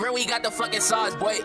Real, we got the fucking sauce, boy.